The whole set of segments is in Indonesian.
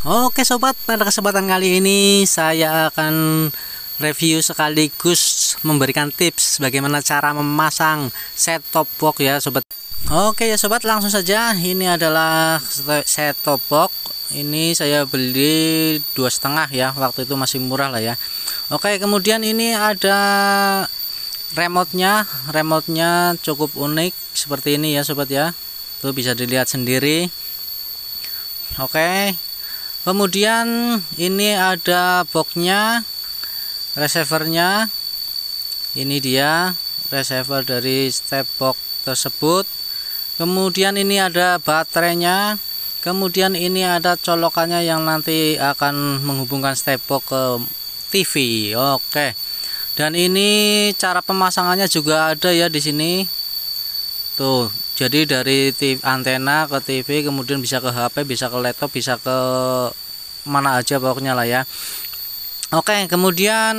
Oke sobat, pada kesempatan kali ini saya akan review sekaligus memberikan tips bagaimana cara memasang set top box ya sobat. Oke ya sobat, langsung saja. Ini adalah set top box. Ini saya beli dua setengah ya, waktu itu masih murah lah ya. Oke, kemudian ini ada remote-nya. Remote-nya cukup unik seperti ini ya sobat ya. Tuh bisa dilihat sendiri. Oke, kemudian ini ada boxnya receivernya. Ini dia receiver dari step box tersebut. Kemudian ini ada baterainya. Kemudian ini ada colokannya yang nanti akan menghubungkan step box ke TV oke. Dan ini cara pemasangannya juga ada ya di sini tuh jadi dari TV, antena ke TV kemudian bisa ke HP bisa ke laptop bisa ke mana aja pokoknya lah ya. Oke kemudian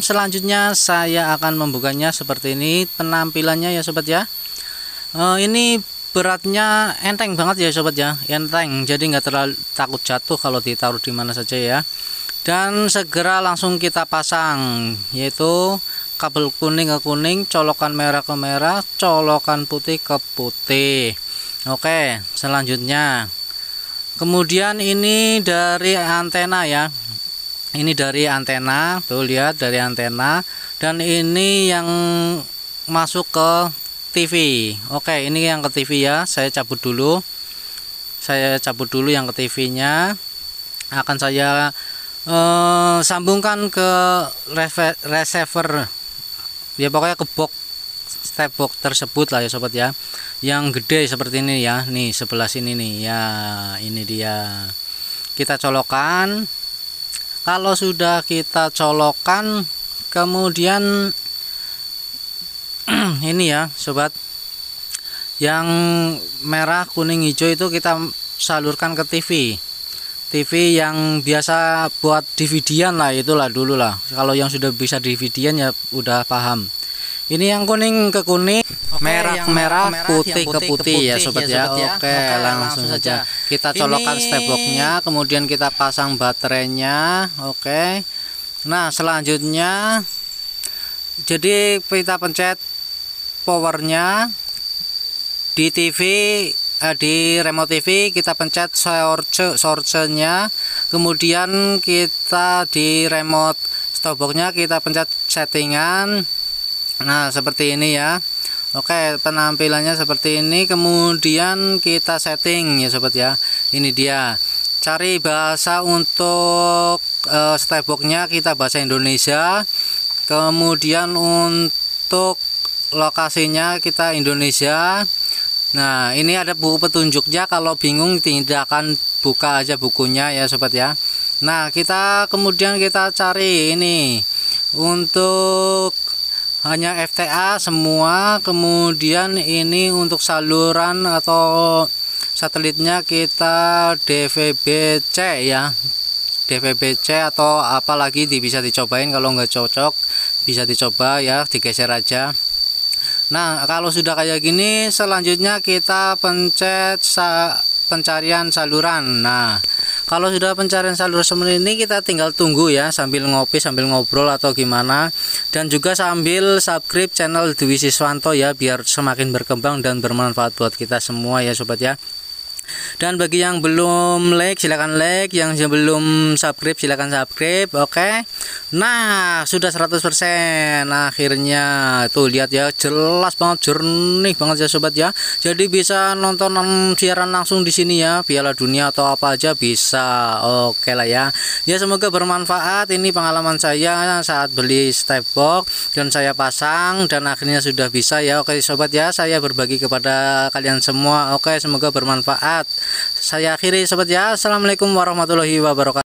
selanjutnya saya akan membukanya seperti ini. Penampilannya ya sobat ya. E, ini beratnya enteng banget ya sobat ya. Enteng jadi nggak terlalu takut jatuh kalau ditaruh di mana saja ya. Dan segera langsung kita pasang yaitu kabel kuning ke kuning colokan merah ke merah colokan putih ke putih. Oke selanjutnya. Kemudian ini dari antena ya. Ini dari antena tuh lihat dari antena. Dan ini yang masuk ke TV oke ini yang ke TV ya. Saya cabut dulu. Saya cabut dulu yang ke TV nya akan saya eh, sambungkan ke receiver ya pokoknya ke box step box tersebut lah ya sobat ya. Yang gede seperti ini ya. Nih sebelah sini nih. Ya ini dia. Kita colokan. Kalau sudah kita colokan kemudian ini ya sobat. Yang merah kuning hijau itu kita salurkan ke TV TV yang biasa buat DVD-an lah itulah dulu lah. Kalau yang sudah bisa DVD-an ya udah paham. Ini yang kuning ke kuning Oke, merah ke merah, merah putih, ke putih, ya sobat ya, ya. Oke, Oke langsung, saja. kita colokan ini... step boxnya kemudian kita pasang baterainya Oke. Nah selanjutnya jadi kita pencet powernya di TV eh, di remote TV kita pencet source source-nya kemudian kita di remote stopboxnya kita pencet settingan. Nah seperti ini ya. Oke penampilannya seperti ini. Kemudian kita setting ya sobat ya. Ini dia. Cari bahasa untuk stepboxnya kita bahasa Indonesia. Kemudian untuk lokasinya kita Indonesia Nah ini ada buku petunjuknya kalau bingung tidak akan buka aja bukunya ya sobat ya. Nah kita kemudian kita cari ini. Untuk hanya FTA semua kemudian ini untuk saluran atau satelitnya kita DVB-C ya. DVB-C atau apalagi bisa dicobain. Kalau nggak cocok bisa dicoba ya digeser aja Nah kalau sudah kayak gini selanjutnya kita pencet sa pencarian saluran. Nah kalau sudah pencarian saluran seperti ini kita tinggal tunggu ya sambil ngopi sambil ngobrol atau gimana. Dan juga sambil subscribe channel Dwi Siswanto ya biar semakin berkembang dan bermanfaat buat kita semua ya sobat ya. Dan bagi yang belum like silahkan like. Yang belum subscribe silahkan subscribe oke? okay? Nah sudah 100% akhirnya tuh lihat ya jelas banget jernih banget ya sobat ya. Jadi bisa nonton siaran langsung di sini ya piala dunia atau apa aja bisa. Oke lah ya. Ya semoga bermanfaat. Ini pengalaman saya saat beli step box dan saya pasang dan akhirnya sudah bisa ya. Oke sobat ya. Saya berbagi kepada kalian semua. Oke semoga bermanfaat. Saya akhiri sobat ya. Assalamualaikum warahmatullahi wabarakatuh